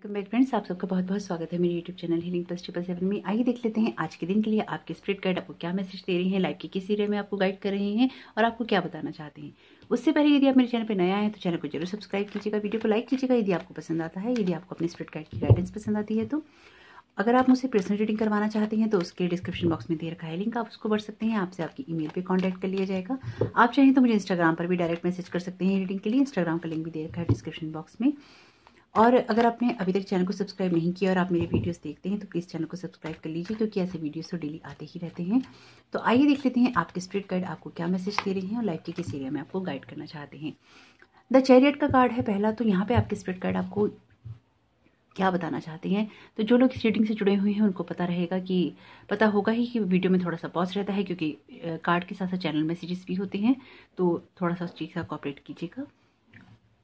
Welcome back friends, आप सबका बहुत बहुत स्वागत है मेरे YouTube channel healing plus triple seven में। आइए देख लेते हैं आज के दिन के लिए आपके स्प्रिट गाइड आपको क्या मैसेज दे रही हैं लाइफ के किस एरिया में आपको गाइड कर रहे हैं और आपको क्या बताना चाहते हैं। उससे पहले यदि आप मेरे चैनल पर नया है तो चैनल को ज़रूर सब्सक्राइब कीजिएगा वीडियो को लाइक कीजिएगा। यदि आपको पसंद आता है, यदि आपको अपने स्प्रिट गाइड की गाइडेंस पसंद आती है तो अगर आप मुझसे पर्सनल रीडिंग करवाना चाहते हैं तो उसके डिस्क्रिप्शन बॉक्स में दे रखा है लिंक आप उसको बढ़ सकते हैं, आपसे आपकी ईमेल पे कांटेक्ट कर लिया जाएगा। आप चाहें तो मुझे इंस्टाग्राम पर भी डायरेक्ट मैसेज कर सकते हैं रीडिंग के लिए इंस्टाग्राम का लिंक भी दे रखा है डिस्क्रिप्शन बॉक्स में। और अगर आपने अभी तक चैनल को सब्सक्राइब नहीं किया और आप मेरे वीडियोस देखते हैं तो प्लीज़ चैनल को सब्सक्राइब कर लीजिए, क्योंकि ऐसे वीडियोस तो डेली आते ही रहते हैं। तो आइए देख लेते हैं आपके स्प्रिट गाइड आपको क्या मैसेज दे रही हैं और लाइफ के किस एरिया में आपको गाइड करना चाहते हैं। द चैरियट का कार्ड है पहला तो यहाँ पे आपके स्प्रिट गाइड आपको क्या बताना चाहते हैं। तो जो लोग इस रीडिंग से जुड़े हुए हैं, उनको पता रहेगा कि, पता होगा ही कि वीडियो में थोड़ा सा पॉज रहता है, क्योंकि कार्ड के साथ साथ चैनल मैसेजेस भी होते हैं। तो थोड़ा सा उस चीज़ का कॉपरेट कीजिएगा।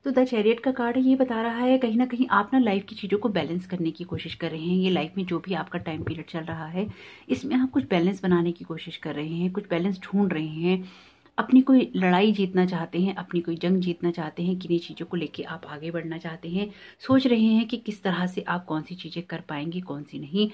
तो द चैरियट का कार्ड ये बता रहा है, कहीं ना कहीं आप ना लाइफ की चीज़ों को बैलेंस करने की कोशिश कर रहे हैं। ये लाइफ में जो भी आपका टाइम पीरियड चल रहा है, इसमें आप कुछ बैलेंस बनाने की कोशिश कर रहे हैं, कुछ बैलेंस ढूंढ रहे हैं। अपनी कोई लड़ाई जीतना चाहते हैं, अपनी कोई जंग जीतना चाहते हैं, किन्हीं चीज़ों को लेके आप आगे बढ़ना चाहते हैं। सोच रहे हैं कि किस तरह से आप कौन सी चीज़ें कर पाएँगे, कौन सी नहीं।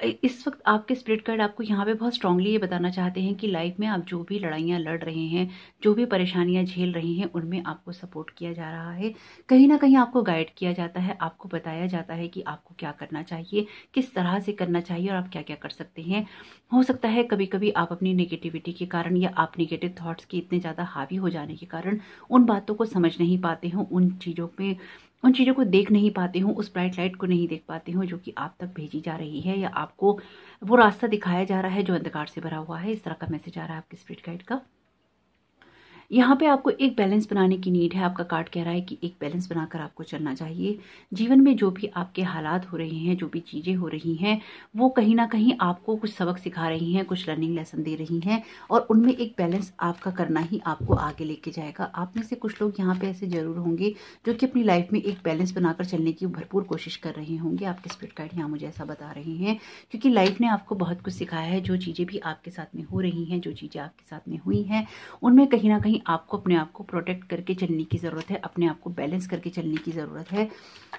इस वक्त आपके स्प्रिट कार्ड आपको यहाँ पे बहुत स्ट्रांगली ये बताना चाहते हैं कि लाइफ में आप जो भी लड़ाइयाँ लड़ रहे हैं, जो भी परेशानियाँ झेल रहे हैं, उनमें आपको सपोर्ट किया जा रहा है। कहीं ना कहीं आपको गाइड किया जाता है, आपको बताया जाता है कि आपको क्या करना चाहिए, किस तरह से करना चाहिए और आप क्या क्या कर सकते हैं। हो सकता है कभी कभी आप अपनी नेगेटिविटी के कारण या आप निगेटिव थाट्स के इतने ज़्यादा हावी हो जाने के कारण उन बातों को समझ नहीं पाते हो, उन चीज़ों में उन चीज़ों को देख नहीं पाते हूँ, उस ब्राइट लाइट को नहीं देख पाते हूँ, जो कि आप तक भेजी जा रही है या आपको वो रास्ता दिखाया जा रहा है जो अंधकार से भरा हुआ है। इस तरह का मैसेज आ रहा है आपके स्पिरिट गाइड का। यहाँ पे आपको एक बैलेंस बनाने की नीड है, आपका कार्ड कह रहा है कि एक बैलेंस बनाकर आपको चलना चाहिए। जीवन में जो भी आपके हालात हो रहे हैं, जो भी चीज़ें हो रही हैं, वो कहीं ना कहीं आपको कुछ सबक सिखा रही हैं, कुछ लर्निंग लेसन दे रही हैं और उनमें एक बैलेंस आपका करना ही आपको आगे लेके जाएगा। आप में से कुछ लोग यहाँ पे ऐसे ज़रूर होंगे जो कि अपनी लाइफ में एक बैलेंस बनाकर चलने की भरपूर कोशिश कर रहे होंगे। आपके स्पिरिट गाइड यहाँ मुझे ऐसा बता रहे हैं, क्योंकि लाइफ ने आपको बहुत कुछ सिखाया है, जो चीज़ें भी आपके साथ में हो रही हैं, जो चीज़ें आपके साथ में हुई हैं, उनमें कहीं ना कहीं आपको, अपने आप को प्रोटेक्ट करके चलने की ज़रूरत है, अपने आप को बैलेंस करके चलने की ज़रूरत है।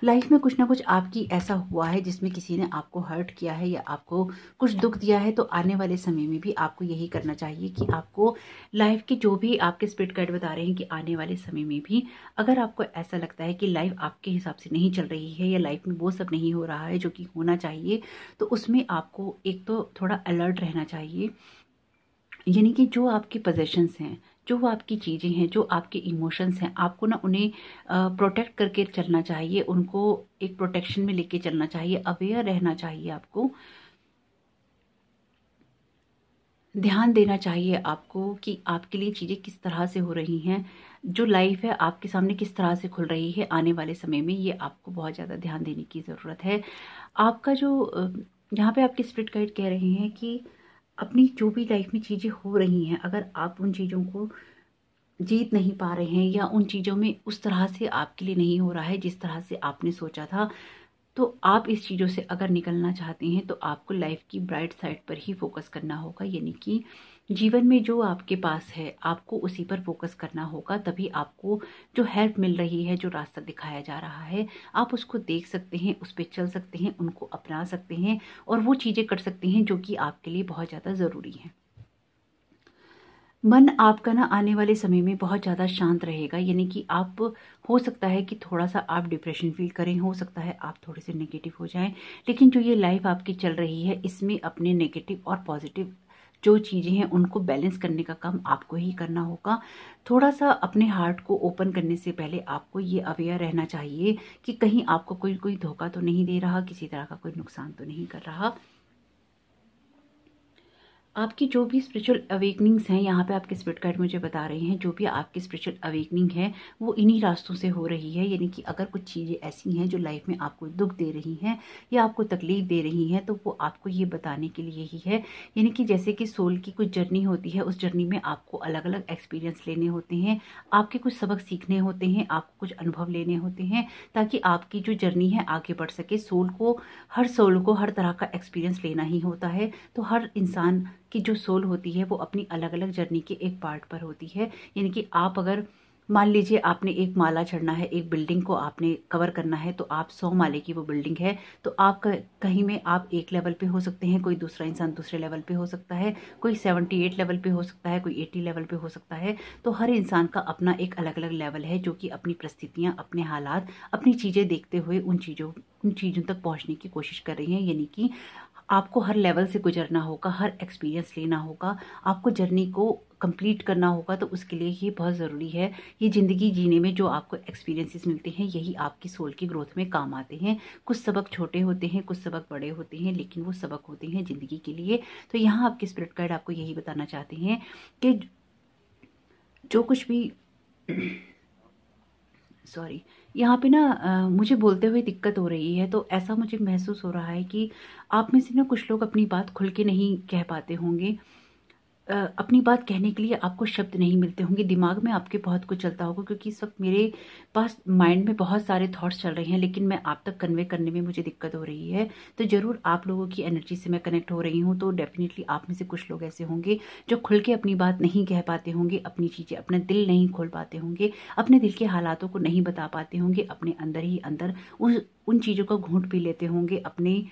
लाइफ में कुछ ना कुछ आपकी ऐसा हुआ है जिसमें किसी ने आपको हर्ट किया है या आपको कुछ दुख दिया है तो आने वाले समय में भी आपको यही करना चाहिए कि आपको लाइफ के जो भी आपके स्पिरिट गाइड बता रहे हैं कि आने वाले समय में भी अगर आपको ऐसा लगता है कि लाइफ आपके हिसाब से नहीं चल रही है या लाइफ में वो सब नहीं हो रहा है जो कि होना चाहिए तो उसमें आपको एक तो थोड़ा अलर्ट रहना चाहिए। यानी कि जो आपके पोजेशंस हैं जो वो आपकी चीज़ें हैं, जो आपके इमोशंस हैं, आपको ना उन्हें प्रोटेक्ट करके चलना चाहिए, उनको एक प्रोटेक्शन में लेके चलना चाहिए अवेयर रहना चाहिए आपको। ध्यान देना चाहिए आपको कि आपके लिए चीज़ें किस तरह से हो रही हैं, जो लाइफ है आपके सामने किस तरह से खुल रही है आने वाले समय में, ये आपको बहुत ज़्यादा ध्यान देने की ज़रूरत है। आपका जो यहाँ पे आपके स्प्रिट गाइड कह रहे हैं कि अपनी जो भी लाइफ में चीज़ें हो रही हैं, अगर आप उन चीज़ों को जीत नहीं पा रहे हैं या उन चीज़ों में उस तरह से आपके लिए नहीं हो रहा है जिस तरह से आपने सोचा था तो आप इस चीज़ों से अगर निकलना चाहते हैं तो आपको लाइफ की ब्राइट साइड पर ही फोकस करना होगा। यानी कि जीवन में जो आपके पास है, आपको उसी पर फोकस करना होगा, तभी आपको जो हेल्प मिल रही है, जो रास्ता दिखाया जा रहा है, आप उसको देख सकते हैं, उस पर चल सकते हैं, उनको अपना सकते हैं और वो चीज़ें कर सकते हैं जो कि आपके लिए बहुत ज़्यादा ज़रूरी हैं। मन आपका ना आने वाले समय में बहुत ज़्यादा शांत रहेगा, यानी कि आप, हो सकता है कि थोड़ा सा आप डिप्रेशन फील करें, हो सकता है आप थोड़े से नेगेटिव हो जाएँ, लेकिन जो ये लाइफ आपकी चल रही है, इसमें अपने नेगेटिव और पॉजिटिव जो चीज़ें हैं उनको बैलेंस करने का काम आपको ही करना होगा। थोड़ा सा अपने हार्ट को ओपन करने से पहले आपको ये अवेयर रहना चाहिए कि कहीं आपको कोई कोई धोखा तो नहीं दे रहा, किसी तरह का कोई नुकसान तो नहीं कर रहा। आपकी जो भी स्पिरिचुअल अवेकनिंग्स हैं, यहाँ पे आपके स्पिरिट गाइड मुझे बता रहे हैं, जो भी आपकी स्पिरिचुअल अवेकनिंग है, वो इन्हीं रास्तों से हो रही है। यानी कि अगर कुछ चीज़ें ऐसी हैं जो लाइफ में आपको दुख दे रही हैं या आपको तकलीफ़ दे रही हैं तो वो आपको ये बताने के लिए ही है। यानी कि जैसे कि सोल की कुछ जर्नी होती है, उस जर्नी में आपको अलग अलग एक्सपीरियंस लेने होते हैं, आपके कुछ सबक सीखने होते हैं, आपको कुछ अनुभव लेने होते हैं, ताकि आपकी जो जर्नी है आगे बढ़ सके। सोल को, हर सोल को हर तरह का एक्सपीरियंस लेना ही होता है। तो हर इंसान की जो सोल होती है, वो अपनी अलग अलग जर्नी के एक पार्ट पर होती है। यानी कि आप अगर, मान लीजिए आपने एक माला चढ़ना है, एक बिल्डिंग को आपने कवर करना है तो आप सौ माले की वो बिल्डिंग है तो आप कहीं में आप एक लेवल पे हो सकते हैं, कोई दूसरा इंसान दूसरे लेवल पे हो सकता है, कोई सेवेंटी एट लेवल पे हो सकता है, कोई एट्टी लेवल पे हो सकता है तो हर इंसान का अपना एक अलग अलग लेवल है, जो कि अपनी परिस्थितियाँ, अपने हालात, अपनी चीज़ें देखते हुए उन चीज़ों उन चीज़ों तक पहुँचने की कोशिश कर रही हैं। यानी कि आपको हर लेवल से गुजरना होगा, हर एक्सपीरियंस लेना होगा, आपको जर्नी को कंप्लीट करना होगा तो उसके लिए ये बहुत ज़रूरी है। ये ज़िंदगी जीने में जो आपको एक्सपीरियंसेस मिलते हैं, यही आपकी सोल की ग्रोथ में काम आते हैं। कुछ सबक छोटे होते हैं, कुछ सबक बड़े होते हैं, लेकिन वो सबक होते हैं ज़िंदगी के लिए। तो यहाँ आपके स्पिरिट गाइड आपको यही बताना चाहते हैं कि जो कुछ भी सॉरी यहाँ पे ना आ, मुझे बोलते हुए दिक्कत हो रही है तो ऐसा मुझे महसूस हो रहा है कि आप में से ना कुछ लोग अपनी बात खुल के नहीं कह पाते होंगे। अपनी बात कहने के लिए आपको शब्द नहीं मिलते होंगे। दिमाग में आपके बहुत कुछ चलता होगा क्योंकि इस वक्त मेरे पास माइंड में बहुत सारे थॉट्स चल रहे हैं, लेकिन मैं आप तक कन्वे करने में मुझे दिक्कत हो रही है। तो ज़रूर आप लोगों की एनर्जी से मैं कनेक्ट हो रही हूँ तो डेफिनेटली आप में से कुछ लोग ऐसे होंगे जो खुल के अपनी बात नहीं कह पाते होंगे, अपनी चीज़ें, अपना दिल नहीं खोल पाते होंगे, अपने दिल के हालातों को नहीं बता पाते होंगे, अपने अंदर ही अंदर उन उन चीज़ों का घूंट पी लेते होंगे, अपने,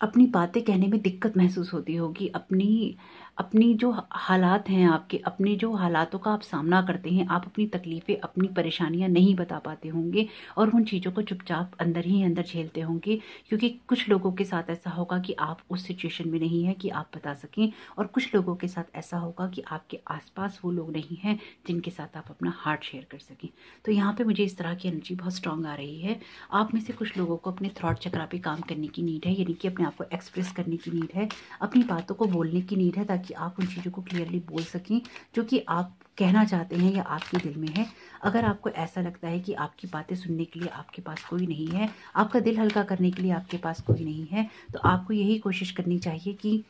अपनी बातें कहने में दिक्कत महसूस होती होगी, अपनी अपनी जो हालात हैं आपके, अपने जो हालातों का आप सामना करते हैं, आप अपनी तकलीफ़ें, अपनी परेशानियाँ नहीं बता पाते होंगे और उन चीज़ों को चुपचाप अंदर ही अंदर झेलते होंगे, क्योंकि कुछ लोगों के साथ ऐसा होगा कि आप उस सिचुएशन में नहीं है कि आप बता सकें और कुछ लोगों के साथ ऐसा होगा कि आपके आसपास वो लोग नहीं हैं जिनके साथ आप अपना हार्ट शेयर कर सकें। तो यहाँ पर मुझे इस तरह की एनर्जी बहुत स्ट्रांग आ रही है। आप में से कुछ लोगों को अपने थ्रॉट चक्रा पे काम करने की नीड है, यानी कि अपने आप को एक्सप्रेस करने की नीड है, अपनी बातों को बोलने की नीड है, ताकि ताकि आप उन चीज़ों को क्लियरली बोल सकें जो कि आप कहना चाहते हैं या आपके दिल में है। अगर आपको ऐसा लगता है कि आपकी बातें सुनने के लिए आपके पास कोई नहीं है आपका दिल हल्का करने के लिए आपके पास कोई नहीं है तो आपको यही कोशिश करनी चाहिए कि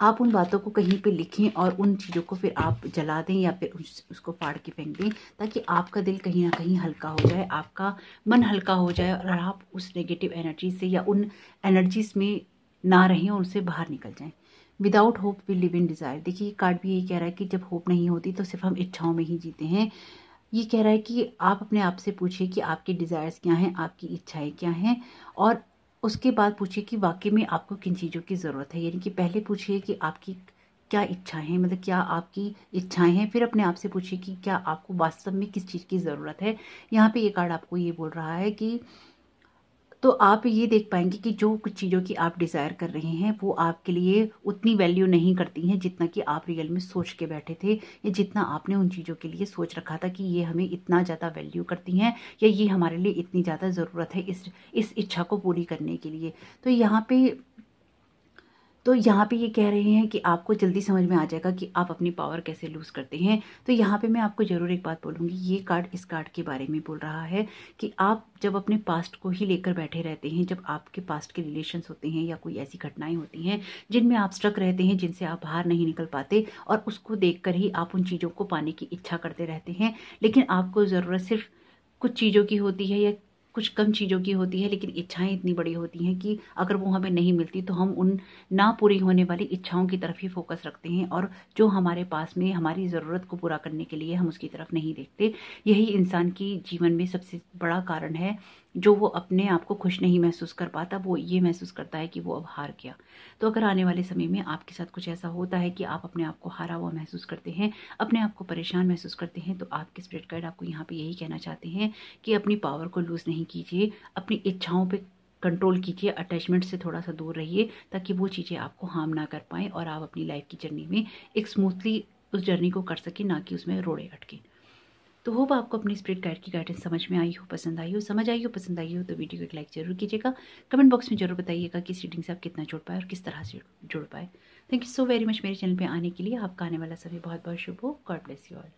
आप उन बातों को कहीं पे लिखें और उन चीज़ों को फिर आप जला दें या फिर उस, उसको फाड़ के फेंक दें ताकि आपका दिल कहीं ना कहीं हल्का हो जाए आपका मन हल्का हो जाए और आप उस नेगेटिव एनर्जी से या उन एनर्जीज में ना रहें और उनसे बाहर निकल जाएँ। Without hope we live in desire देखिए कार्ड भी यही कह रहा है कि जब होप नहीं होती तो सिर्फ़ हम इच्छाओं में ही जीते हैं। ये कह रहा है कि आप अपने आप से पूछिए कि आपके डिज़ायर्स क्या हैं, आपकी इच्छाएँ क्या हैं, और उसके बाद पूछिए कि वाकई में आपको किन चीज़ों की ज़रूरत है। यानी कि पहले पूछिए कि आपकी क्या इच्छाएँ हैं मतलब क्या आपकी इच्छाएँ हैं, फिर अपने आप से पूछिए कि क्या आपको वास्तव में किस चीज़ की ज़रूरत है। यहाँ पे ये कार्ड आपको ये बोल रहा है कि तो आप ये देख पाएँगे कि जो कुछ चीज़ों की आप डिज़ायर कर रहे हैं, वो आपके लिए उतनी वैल्यू नहीं करती हैं जितना कि आप रियल में सोच के बैठे थे, या जितना आपने उन चीज़ों के लिए सोच रखा था कि ये हमें इतना ज़्यादा वैल्यू करती हैं, या ये हमारे लिए इतनी ज़्यादा ज़रूरत है इस इस इच्छा को पूरी करने के लिए। तो यहाँ पे तो यहाँ पे ये कह रहे हैं कि आपको जल्दी समझ में आ जाएगा कि आप अपनी पावर कैसे लूज़ करते हैं। तो यहाँ पे मैं आपको ज़रूर एक बात बोलूँगी, ये कार्ड इस कार्ड के बारे में बोल रहा है कि आप जब अपने पास्ट को ही लेकर बैठे रहते हैं, जब आपके पास्ट के रिलेशंस होते हैं या कोई ऐसी घटनाएँ होती हैं जिनमें आप स्ट्रक रहते हैं, जिनसे आप बाहर नहीं निकल पाते और उसको देख ही आप उन चीज़ों को पाने की इच्छा करते रहते हैं, लेकिन आपको ज़रूरत सिर्फ़ कुछ चीज़ों की होती है या कुछ कम चीज़ों की होती है, लेकिन इच्छाएँ इतनी बड़ी होती हैं कि अगर वो हमें नहीं मिलती तो हम उन ना पूरी होने वाली इच्छाओं की तरफ़ ही फोकस रखते हैं और जो हमारे पास में, हमारी ज़रूरत को पूरा करने के लिए हम उसकी तरफ़ नहीं देखते। यही इंसान की जीवन में सबसे बड़ा कारण है जो वो अपने आप को खुश नहीं महसूस कर पाता, वो ये महसूस करता है कि वो अब हार गया। तो अगर आने वाले समय में आपके साथ कुछ ऐसा होता है कि आप अपने आप को हारा हुआ महसूस करते हैं, अपने आप को परेशान महसूस करते हैं तो आपके स्प्रिट गाइड आपको यहाँ पे यही कहना चाहते हैं कि अपनी पावर को लूज़ नहीं कीजिए, अपनी इच्छाओं पर कंट्रोल कीजिए, अटैचमेंट से थोड़ा सा दूर रहिए, ताकि वो चीज़ें आपको हार्म ना कर पाएँ और आप अपनी लाइफ की जर्नी में एक स्मूथली उस जर्नी को कर सकें, ना कि उसमें रोड़े अटके। तो होप आपको अपनी स्प्रिट गाइड की गाइडेंस समझ में आई हो, पसंद आई हो। समझ आई हो, पसंद आई हो तो वीडियो को एक लाइक ज़रूर कीजिएगा। कमेंट बॉक्स में ज़रूर बताइएगा कि रीडिंग से आप कितना जुड़ पाए और किस तरह से जुड़ पाए। Thank you so very much मेरे चैनल पर आने के लिए। आपका आने वाला सभी बहुत बहुत शुभ हो। God bless you all